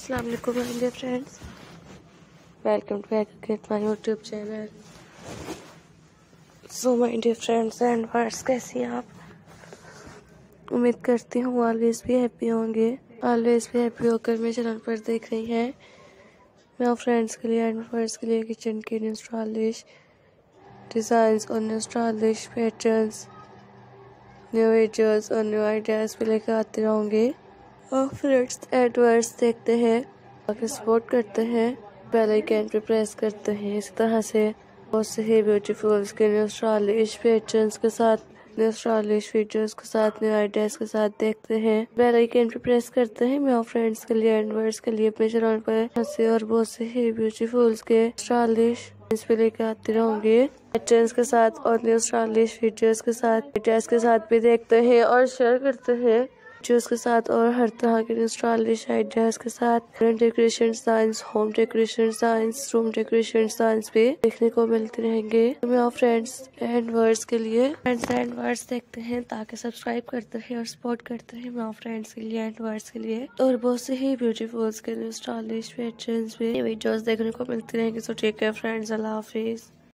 अस्सलाम वालेकुम my dear friends welcome to again my YouTube channel so my dear friends and words कैसी हैं आप? उम्मीद करती हूँ ऑलवेज भी हैप्पी होंगे। ऑलवेज भी हैप्पी होकर मेरे चैनल पर देख रही हैं। मैं फ्रेंड्स के लिए एंड वर्ड्स के लिए किचन के न्यू स्टाइलिश डिज़ाइंस और new stylish patterns new videos और न्यू आइडियाज़ भी लेकर आते रहूँगी। और फ्रेंड्स एडवर्ड्स देखते हैं, आगे सपोर्ट करते हैं बेल आइकन पे प्रेस करते हैं, इस तरह से। बहुत से ही ब्यूटीफुल के न्यू स्टाइलिश पैटर्न्स के साथ न्यू स्टाइलिश वीडियोस के साथ न्यू आइडियाज़ के साथ देखते हैं। बेल आइकन पे प्रेस करते हैं मैं फ्रेंड्स के लिए एडवर्ड्स के लिए, अपने चैनल पर हंसे और बहुत से ही ब्यूटीफुल के स्टाइलिश इस पे लेकर आती रहूँगी। पैटर्न्स के साथ और न्यू स्टाइलिश वीडियोस के साथ आइडियाज़ के साथ भी देखते हैं और शेयर करते हैं। जूस के साथ और हर तरह के स्टाइलिश आइडियाज़ के साथ decoration science home decoration science room decoration science भी देखने को मिलते रहेंगे। मैं फ्रेंड्स एंड वर्ड्स के लिए फ्रेंड्स एंड वर्ड्स देखते हैं ताकि सब्सक्राइब करते हैं और सपोर्ट करते हैं मैं फ्रेंड्स के लिए एंड वर्ड्स के लिए। और बहुत से ही ब्यूटीफुल के स्टाइलिश पैटर्न्स भी वीडियोस देखने को मिलते रहेंगे सो ठीक है फ्रेंड्स अल्लाह हाफिज